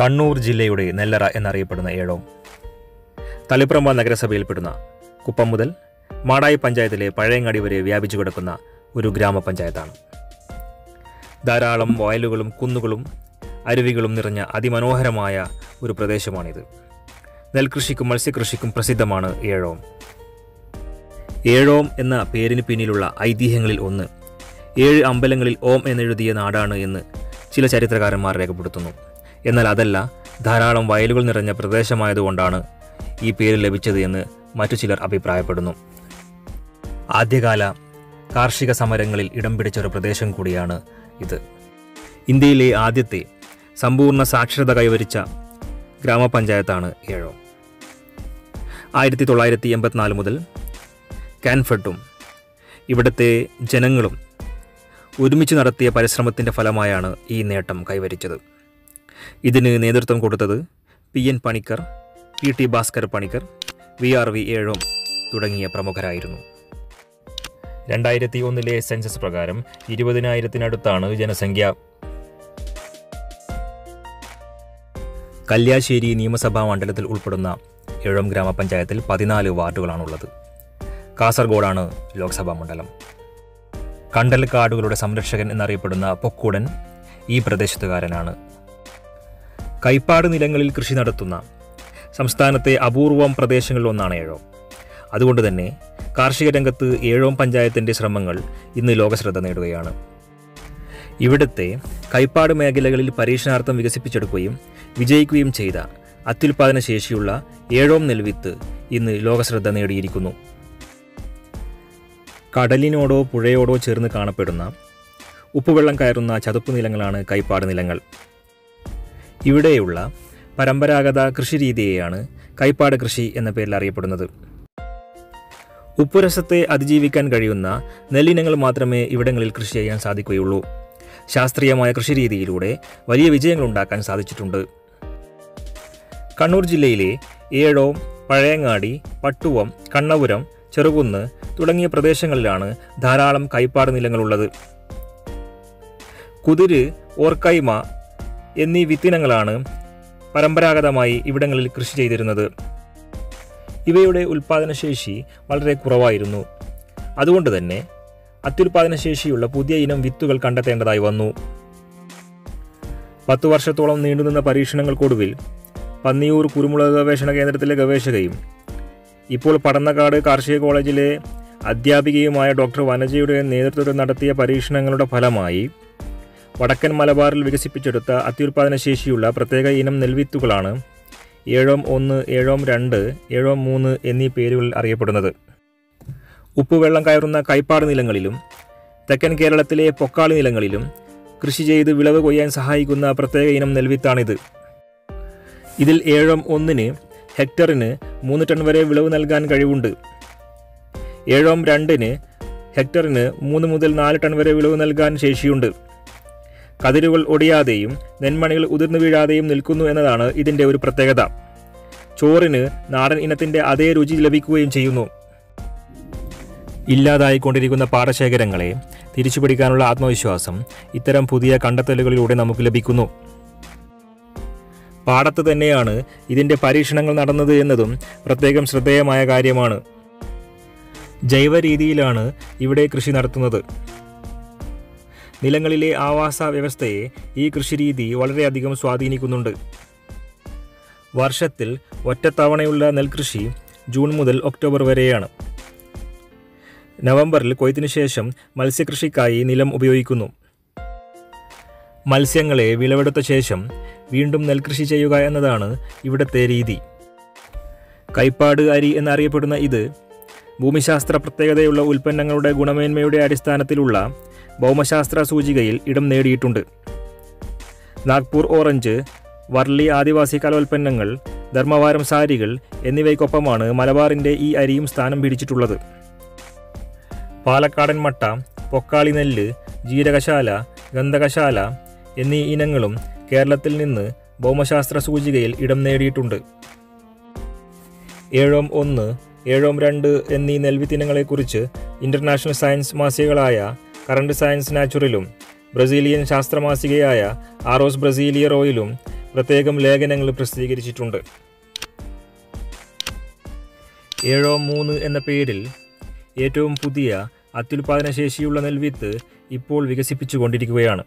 കണ്ണൂർ ജില്ലയുടെ നെല്ലറ എന്നറിയപ്പെടുന്ന ഏഴോം. തളിപ്രമ്പ നഗരസഭയിൽപ്പെടുന്ന കുപ്പം മുതൽ മാടായി പഞ്ചായത്തിലെ പഴയങ്ങാടി വരെ വ്യാപിച്ചു കിടക്കുന്ന ഒരു ഗ്രാമപഞ്ചായത്താണ്. ധാരാളം വയലുകളും കുന്നുകളും അരുവികളും നിറഞ്ഞ അതിമനോഹരമായ ഒരു പ്രദേശമാണിത്. നെൽകൃഷിക്കും മത്സ്യകൃഷിക്കും പ്രസിദ്ധമാണ് ഏഴോം. ഏഴോം എന്ന പേരിന് പിന്നിലുള്ള ഐതിഹ്യങ്ങളിൽ ഒന്ന് ഏഴ് അമ്പലങ്ങളിൽ ഓം എന്നെഴുതിയ നാടാണ് എന്ന് ചില ചരിത്രകാരന്മാർ രേഖപ്പെടുത്തുന്നു. എന്നാൽ അതല്ല ധാരാളം വയലുകൾ നിറഞ്ഞ പ്രദേശമായതുകൊണ്ടാണ് ഈ പേര് ലഭിച്ചത് എന്ന് മറ്റു ചിലർ അഭിപ്രായപ്പെടുന്നു. ആദ്യകാല കാർഷിക സമരങ്ങളിൽ ഇടം പിടിച്ച ഒരു പ്രദേശം കൂടിയാണ് ഇത്. ഇന്ത്യയിലെ ആദ്യത്തെ സമ്പൂർണ സാക്ഷരത കൈവരിച്ച ഗ്രാമപഞ്ചായത്താണ് ഏഴോ. ആയിരത്തി തൊള്ളായിരത്തി എൺപത്തിനാല് മുതൽ കാൻഫെട്ടും ഇവിടുത്തെ ജനങ്ങളും ഒരുമിച്ച് നടത്തിയ പരിശ്രമത്തിന്റെ ഫലമായാണ് ഈ നേട്ടം കൈവരിച്ചത്. ഇതിന് നേതൃത്വം കൊടുത്തത് P N Panicker P T Bhaskar Panicker V R V Ezhom തുടങ്ങിയ പ്രമുഖരായിരുന്നു. രണ്ടായിരത്തി ഒന്നിലെ സെൻസസ് പ്രകാരം ഇരുപതിനായിരത്തിനടുത്താണ് ജനസംഖ്യ. കല്യാശ്ശേരി നിയമസഭാ മണ്ഡലത്തിൽ ഉൾപ്പെടുന്ന ഏഴോം ഗ്രാമപഞ്ചായത്തിൽ പതിനാല് വാർഡുകളാണുള്ളത്. കാസർഗോഡാണ് ലോക്സഭാ മണ്ഡലം. കണ്ടൽ കാടുകളുടെ സംരക്ഷകൻ എന്നറിയപ്പെടുന്ന പൊക്കൂടൻ ഈ പ്രദേശത്തുകാരനാണ്. കൈപ്പാട് നിലങ്ങളിൽ കൃഷി നടത്തുന്ന സംസ്ഥാനത്തെ അപൂർവം പ്രദേശങ്ങളിലൊന്നാണ് ഏഴോം അതുകൊണ്ട് തന്നെ കാർഷിക രംഗത്ത് ഏഴോം പഞ്ചായത്തിന്റെ ശ്രമങ്ങൾ ഇന്ന് ലോകശ്രദ്ധ നേടുകയാണ്. ഇവിടുത്തെ കൈപ്പാട് മേഖലകളിൽ പരീക്ഷണാർത്ഥം വികസിപ്പിച്ചെടുക്കുകയും വിജയിക്കുകയും ചെയ്ത അത്യുൽപാദന ശേഷിയുള്ള ഏഴോം നെൽവിത്ത് ഇന്ന് ലോകശ്രദ്ധ നേടിയിരിക്കുന്നു. കടലിനോടോ പുഴയോടോ ചേർന്ന് കാണപ്പെടുന്ന ഉപ്പുവെള്ളം കയറുന്ന ചതുപ്പ് നിലങ്ങളാണ് കൈപ്പാട് നിലങ്ങൾ. ഇവിടെയുള്ള പരമ്പരാഗത കൃഷിരീതിയെയാണ് കൈപ്പാട് കൃഷി എന്ന പേരിൽ അറിയപ്പെടുന്നത്. ഉപ്പുരസത്തെ അതിജീവിക്കാൻ കഴിയുന്ന നെല്ലിനങ്ങൾ മാത്രമേ ഇവിടങ്ങളിൽ കൃഷി ചെയ്യാൻ സാധിക്കുകയുള്ളൂ. ശാസ്ത്രീയമായ കൃഷിരീതിയിലൂടെ വലിയ വിജയങ്ങൾ ഉണ്ടാക്കാൻ സാധിച്ചിട്ടുണ്ട്. കണ്ണൂർ ജില്ലയിലെ ഏഴോം പഴയങ്ങാടി പട്ടുവം കണ്ണപുരം ചെറുകുന്ന് തുടങ്ങിയ പ്രദേശങ്ങളിലാണ് ധാരാളം കൈപ്പാട് നിലങ്ങളുള്ളത്. കുതിര് ഓർക്കൈമ എന്നീ വിത്തിനങ്ങളാണ് പരമ്പരാഗതമായി ഇവിടങ്ങളിൽ കൃഷി ചെയ്തിരുന്നത്. ഇവയുടെ ഉൽപാദനശേഷി വളരെ കുറവായിരുന്നു. അതുകൊണ്ട് തന്നെ അത്യുൽപാദനശേഷിയുള്ള പുതിയ ഇനം വിത്തുകൾ കണ്ടെത്തേണ്ടതായി വന്നു. പത്തു വർഷത്തോളം നീണ്ടുനിന്ന പരീക്ഷണങ്ങൾക്കൊടുവിൽ പന്നിയൂർ കുരുമുളക് ഗവേഷണ കേന്ദ്രത്തിലെ ഗവേഷകയും ഇപ്പോൾ പടന്നക്കാട് കാർഷിക കോളേജിലെ അധ്യാപികയുമായ ഡോക്ടർ വനജയുടെ നേതൃത്വത്തിൽ നടത്തിയ പരീക്ഷണങ്ങളുടെ ഫലമായി വടക്കൻ മലബാറിൽ വികസിപ്പിച്ചെടുത്ത അത്യുൽപാദന ശേഷിയുള്ള പ്രത്യേക ഇനം നെൽവിത്തുകളാണ് ഏഴോം ഒന്ന് ഏഴോം രണ്ട് ഏഴോം മൂന്ന് എന്നീ പേരുകളിൽ അറിയപ്പെടുന്നത്. ഉപ്പുവെള്ളം കയറുന്ന കൈപ്പാട് നിലങ്ങളിലും തെക്കൻ കേരളത്തിലെ പൊക്കാളി നിലങ്ങളിലും കൃഷി ചെയ്ത് വിളവ് കൊയ്യാൻ സഹായിക്കുന്ന പ്രത്യേക ഇനം നെൽവിത്താണിത്. ഇതിൽ ഏഴോം ഒന്നിന് ഹെക്ടറിന് മൂന്ന് ടൺ വരെ വിളവ് നൽകാൻ കഴിവുണ്ട്. ഏഴോം രണ്ടിന് ഹെക്ടറിന് മൂന്ന് മുതൽ നാല് ടൺ വരെ വിളവ് നൽകാൻ ശേഷിയുണ്ട്. കതിരുകൾ ഒടിയാതെയും നെന്മണികൾ ഉതിർന്നു വീഴാതെയും നിൽക്കുന്നു എന്നതാണ് ഇതിന്റെ ഒരു പ്രത്യേകത. ചോറിന് നാടൻ ഇനത്തിന്റെ അതേ രുചി ലഭിക്കുകയും ചെയ്യുന്നു. ഇല്ലാതായിക്കൊണ്ടിരിക്കുന്ന പാടശേഖരങ്ങളെ തിരിച്ചുപിടിക്കാനുള്ള ആത്മവിശ്വാസം ഇത്തരം പുതിയ കണ്ടെത്തലുകളിലൂടെ നമുക്ക് ലഭിക്കുന്നു. പാടത്ത് തന്നെയാണ് ഇതിന്റെ പരീക്ഷണങ്ങൾ നടന്നത് എന്നതും പ്രത്യേകം ശ്രദ്ധേയമായ കാര്യമാണ്. ജൈവ രീതിയിലാണ് ഇവിടെ കൃഷി നടത്തുന്നത്. നിലങ്ങളിലെ ആവാസ വ്യവസ്ഥയെ ഈ കൃഷിരീതി വളരെയധികം സ്വാധീനിക്കുന്നുണ്ട്. വർഷത്തിൽ ഒറ്റത്തവണയുള്ള നെൽകൃഷി ജൂൺ മുതൽ ഒക്ടോബർ വരെയാണ്. നവംബറിൽ കൊയ്ത്തിനു ശേഷം മത്സ്യകൃഷിക്കായി നിലം ഉപയോഗിക്കുന്നു. മത്സ്യങ്ങളെ വിളവെടുത്ത ശേഷം വീണ്ടും നെൽകൃഷി ചെയ്യുക എന്നതാണ് ഇവിടുത്തെ രീതി. കൈപ്പാട് അരി എന്നറിയപ്പെടുന്ന ഇത് ഭൂമിശാസ്ത്ര പ്രത്യേകതയുള്ള ഉൽപ്പന്നങ്ങളുടെ ഗുണമേന്മയുടെ അടിസ്ഥാനത്തിലുള്ള ഭൗമശാസ്ത്ര സൂചികയിൽ ഇടം നേടിയിട്ടുണ്ട്. നാഗ്പൂർ ഓറഞ്ച് വർളി ആദിവാസി കലോൽപ്പന്നങ്ങൾ ധർമ്മവാരം സാരികൾ എന്നിവയ്ക്കൊപ്പമാണ് മലബാറിന്റെ ഈ അരിയും സ്ഥാനം പിടിച്ചിട്ടുള്ളത്. പാലക്കാടൻ മട്ട പൊക്കാളി നെല്ല് ജീരകശാല ഗന്ധകശാല എന്നീ ഇനങ്ങളും കേരളത്തിൽ നിന്ന് ഭൗമശാസ്ത്ര സൂചികയിൽ ഇടം നേടിയിട്ടുണ്ട്. ഏഴോം ഒന്ന് ഏഴോം രണ്ട് എന്നീ നെൽവിത്തിനങ്ങളെക്കുറിച്ച് ഇന്റർനാഷണൽ സയൻസ് മാസികകളായ കറണ്ട് സയൻസ് നാച്ചുറലും ബ്രസീലിയൻ ശാസ്ത്രമാസികയായ ആറോസ് ബ്രസീലിയറോയിലും പ്രത്യേകം ലേഖനങ്ങൾ പ്രസിദ്ധീകരിച്ചിട്ടുണ്ട്. ഏഴോ മൂന്ന് എന്ന പേരിൽ ഏറ്റവും പുതിയ അത്യുൽപാദന ശേഷിയുള്ള നെൽവിത്ത് ഇപ്പോൾ വികസിപ്പിച്ചുകൊണ്ടിരിക്കുകയാണ്.